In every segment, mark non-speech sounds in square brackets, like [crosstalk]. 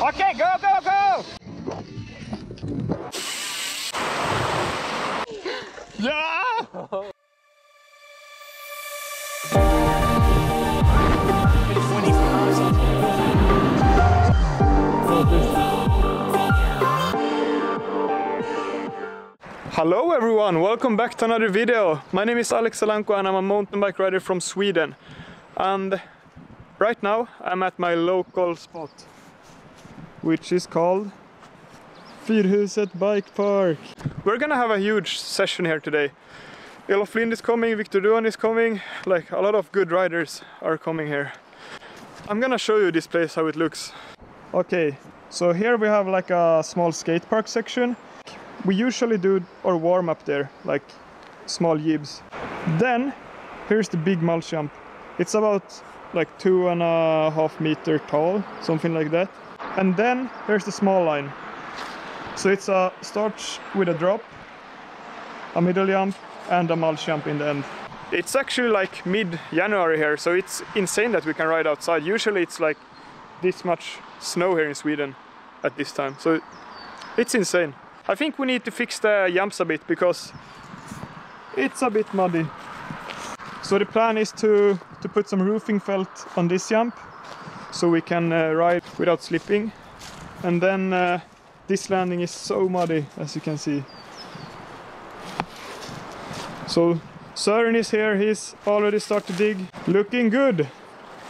Okay, go, go, go! Yeah! Hello everyone, welcome back to another video. My name is Alex Alanko and I'm a mountain bike rider from Sweden. And right now I'm at my local spot, which is called Fyrhuset Bike Park. We're gonna have a huge session here today. Elof Lind is coming, Viktor Douhan is coming, like a lot of good riders are coming here. I'm gonna show you this place, how it looks. Okay, so here we have like a small skate park section. We usually do our warm up there, like small jibs. Then here's the big mulch jump. It's about like two and a half meter tall, something like that. And then there's the small line. So it's a start with a drop, a middle jump, and a mulch jump in the end. It's actually like mid-January here, so it's insane that we can ride outside. Usually it's like this much snow here in Sweden at this time, so it's insane. I think we need to fix the jumps a bit because it's a bit muddy. So the plan is to, to put some roofing felt on this jump so we can uh, ride without slipping. And then uh, this landing is so muddy as you can see. So Søren is here, he's already started to dig. Looking good,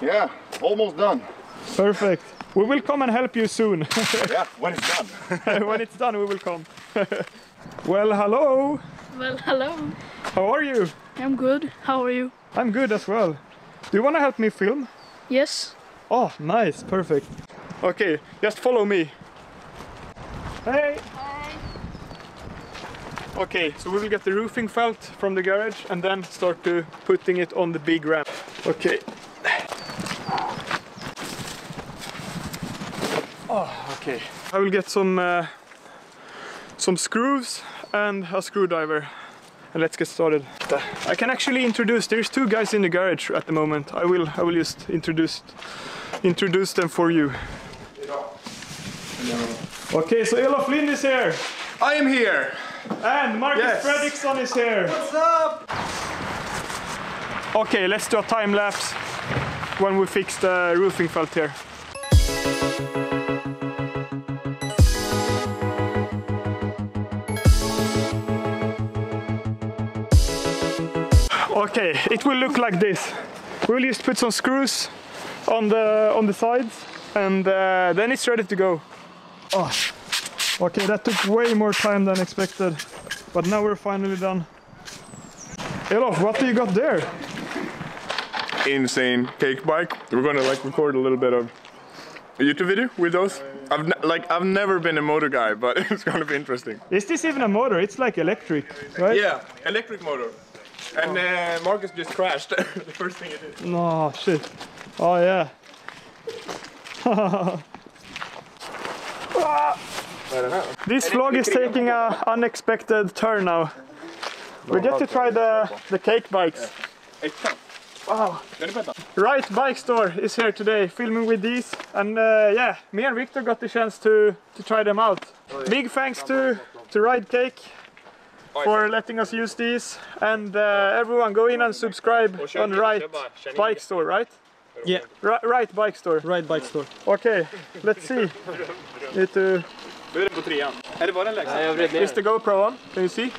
Yeah, almost done. perfect. We will come and help you soon. [laughs] Yeah, when it's done. [laughs] when it's done we will come. [laughs] well, hello, Well, hello. how are you? I'm good. How are you? I'm good as well. Do you want to help me film? Yes. Oh, nice, perfect. Okay, just follow me. Hey! Okay, so we will get the roofing felt from the garage and then start to putting it on the big ramp. Okay. Oh, okay. I will get some uh, some screws and a screwdriver and let's get started. I can actually introduce. There's two guys in the garage at the moment. I will. I will just introduce introduce them for you. Okay, so Elof Lind is here, I am here. and Markus Yes. Fredriksson is here. What's up? Okay, let's do a time lapse when we fix the roofing felt here. Okay, it will look like this. We'll just put some screws on the on the sides, and uh, then it's ready to go. Oh, okay, that took way more time than expected, but now we're finally done. Elof, what do you got there? Insane cake bike. We're gonna like record a little bit of a YouTube video with those. I've ne- like I've never been a motor guy, but [laughs] it's gonna be interesting. Is this even a motor? It's like electric, right? Yeah, electric motor. And uh, Markus just crashed. [laughs] the first thing he did. No, shit. Oh, yeah. this vlog is taking a unexpected turn now. We get to try the, the cake bikes. Wow. Rite Bike Store is here today, filming with these. And uh, yeah, me and Viktor got the chance to, to try them out. Big thanks to, to Ride Cake for letting us use these. And uh, everyone go in and subscribe on Rite Bike Store, right? Yeah, Right, Rite Bike Store. Rite Bike Store. Okay, let's see. Need to... Uh, nu är den på trean. Är det den lägsta? Nej, jag vred ner Is the GoPro on? Can you see?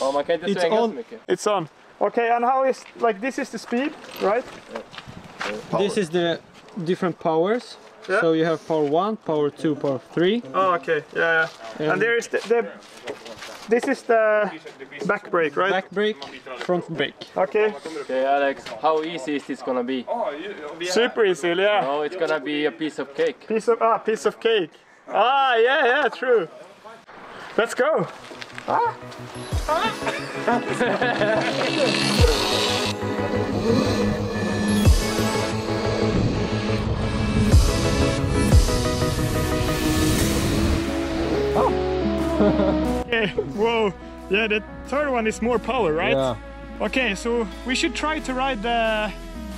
Ja, man kan inte It's svänga on. så mycket. It's on. Okay, and how is... Like this is the speed, right? This is the different powers. Yeah. So you have power 1, power 2, power 3. Oh, okay. Yeah, yeah. And there is the... the this is the back brake, right? Back brake, front brake. Okay. Okay, Alex, how easy is this gonna be? Super easy, yeah. Oh, it's gonna be a piece of cake. Piece of ah, piece of cake. Ah, yeah, yeah, true. Let's go. [laughs] okay, [laughs] whoa. Yeah, the third one is more power, right? Yeah. Okay, so we should try to ride the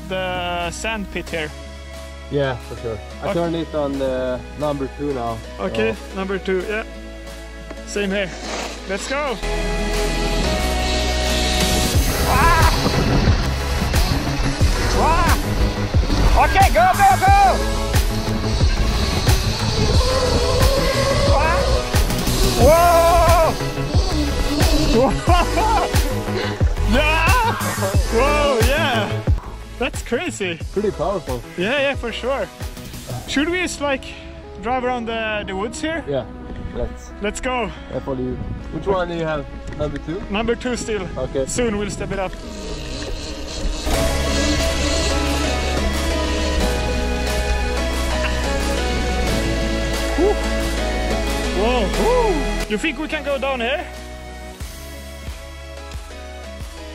the sand pit here. Yeah, for sure. I Okay. turned it on the number two now. Okay, number two, yeah. Same here. Let's go! Ah! Ah! Okay, go, go, go! [laughs] yeah! Whoa, yeah! That's crazy. Pretty powerful. Yeah, yeah, for sure. Should we just like drive around the, the woods here? Yeah. Let's. Let's go. I follow you. Which one do you have? Number two? Number two still. Okay. Soon we'll step it up. Whoa. You think we can go down here?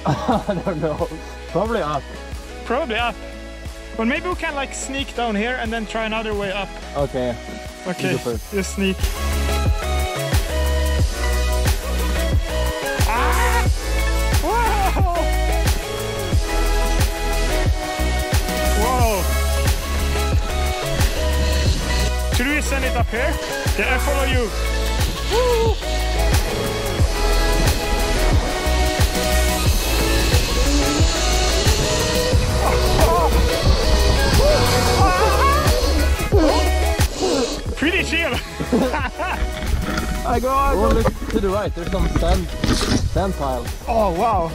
I don't know. Probably up. Probably up. But maybe we can like sneak down here and then try another way up. Okay. Okay, first. just sneak. Ah! Whoa! Whoa! Should we send it up here? Yeah, I follow you. Woo! Pretty chill. I go, I go. Oh, look to the right. There's some sand, sand piles. Oh wow.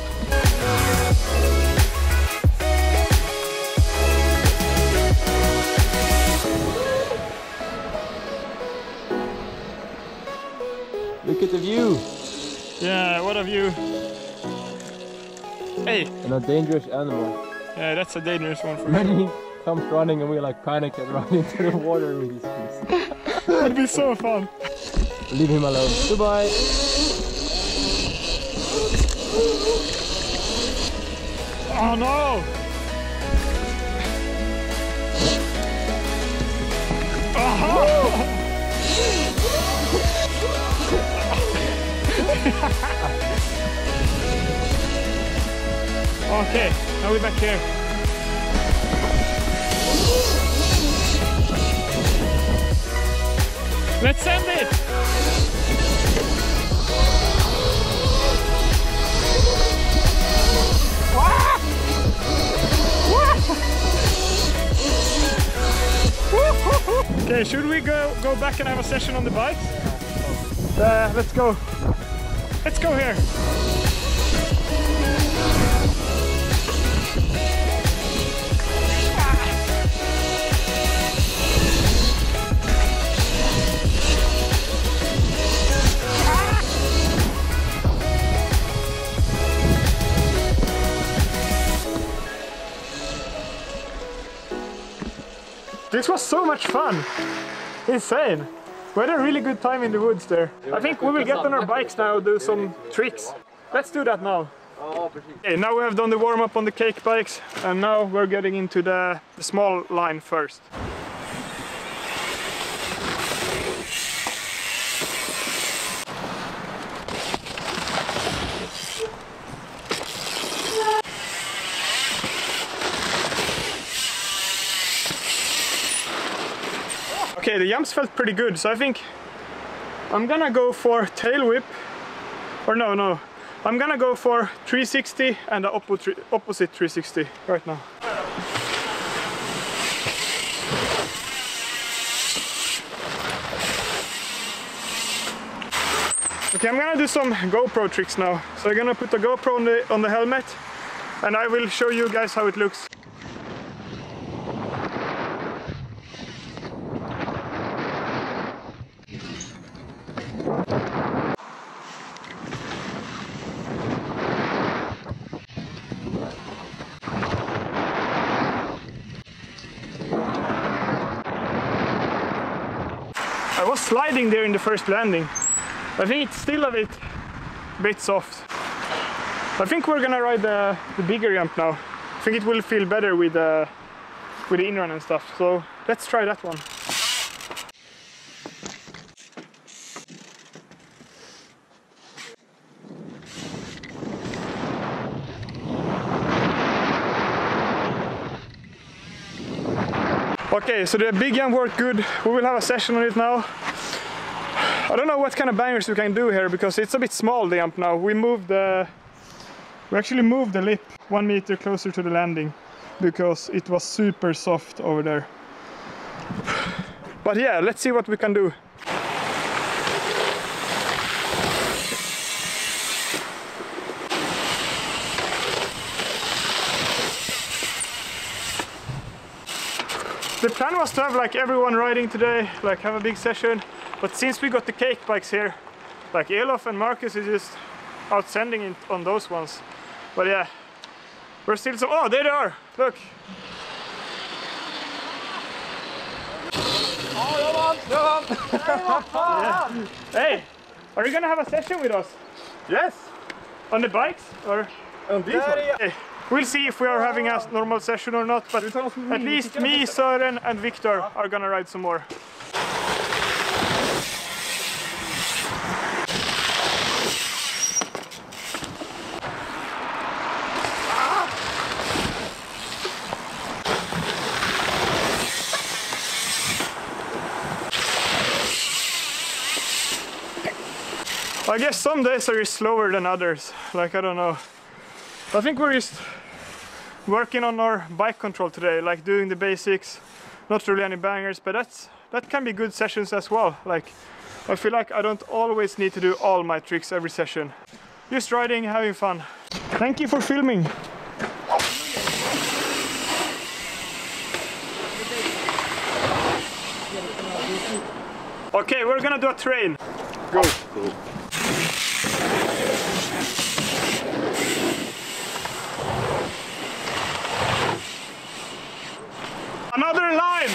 Look at the view. Yeah, what a view. Hey, And a dangerous animal. yeah, that's a dangerous one for me. Imagine he comes running and we like panic and [laughs] run into the water with his face. That'd be so fun. Leave him alone. Goodbye. Oh no! [laughs] okay, now we're back here. Let's send it! Okay, should we go go back and have a session on the bike? Uh, let's go. Let's go here. This was so much fun. Insane. We had a really good time in the woods there. I think we will get on our bikes now do some tricks. Let's do that now. Okay, now we have done the warm up on the cake bikes and now we're getting into the, the small line first. Okay, the jumps felt pretty good, so I think I'm gonna go for tail whip. Or no, no. I'm gonna go for 360 and the oppo- opposite 360 right now. Okay, I'm gonna do some GoPro tricks now. So I'm gonna put the GoPro on the on the helmet and I will show you guys how it looks. I was sliding there in the first landing. I think it's still a bit, bit soft. I think we're gonna ride the, the bigger jump now. I think it will feel better with, uh, with the inrun and stuff. So let's try that one. Okay, so the big jump worked good. We will have a session on it now. I don't know what kind of bangers we can do here because it's a bit small the amp now. We moved the we actually moved the lip one meter closer to the landing because it was super soft over there. But yeah, let's see what we can do. The plan was to have like everyone riding today, like have a big session. But since we got the cake bikes here, like Elof and Markus is just outstanding in, on those ones. But yeah, we're still so. Oh, there they are! Look. Yeah. [laughs] Hey, are you gonna have a session with us? Yes. On the bikes or? On these. Okay. We'll see if we are having a normal session or not, but at least me, Søren and Viktor are gonna ride some more. I guess some days are just slower than others. Like, I don't know. I think we're just working on our bike control today, like doing the basics, not really any bangers, but that's that can be good sessions as well. Like, I feel like I don't always need to do all my tricks every session. Just riding, having fun. Thank you for filming. Okay, we're gonna do a train. Go. Another line!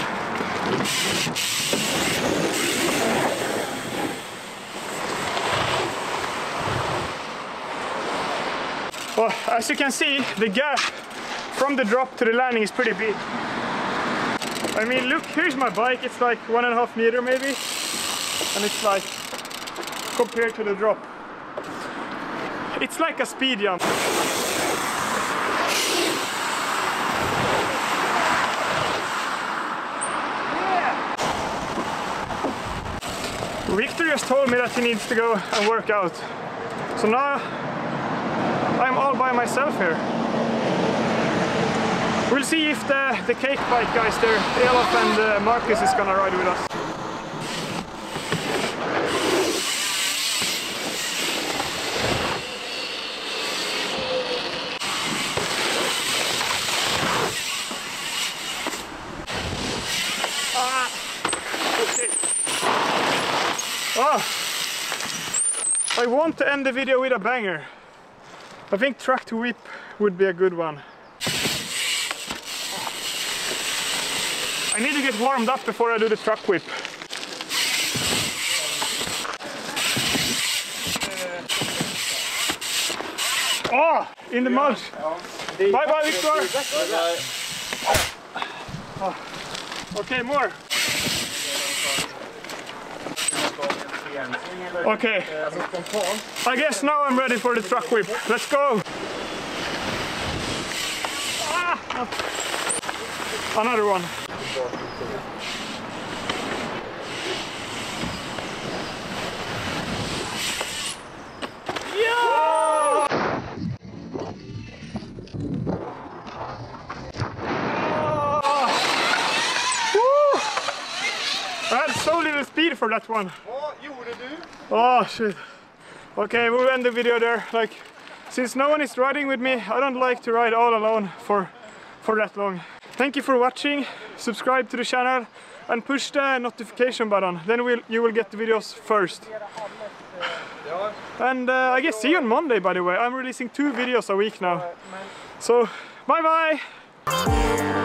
Well, as you can see, the gap from the drop to the landing is pretty big. I mean, look, here's my bike. It's like one and a half meter maybe. And it's like, compared to the drop. It's like a speed jump. Viktor just told me that he needs to go and work out. So now I'm all by myself here. We'll see if the, the cake bike guys there, Elof and uh, Markus is gonna ride with us. I want to end the video with a banger. I think track to whip would be a good one. I need to get warmed up before I do the truck whip. Oh, in the mud. Bye bye, Viktor. Oh. Okay, more. Okay. I guess now I'm ready for the truck whip. Let's go. Ah. Another one. Yeah! Woo! I had so little speed for that one. Oh shit. Okay, we'll end the video there. Like, since no one is riding with me, I don't like to ride all alone for, for that long. Thank you for watching. Subscribe to the channel and push the notification button. Then we'll, you will get the videos first. And uh, I guess see you on Monday, by the way. I'm releasing two videos a week now. So, bye bye!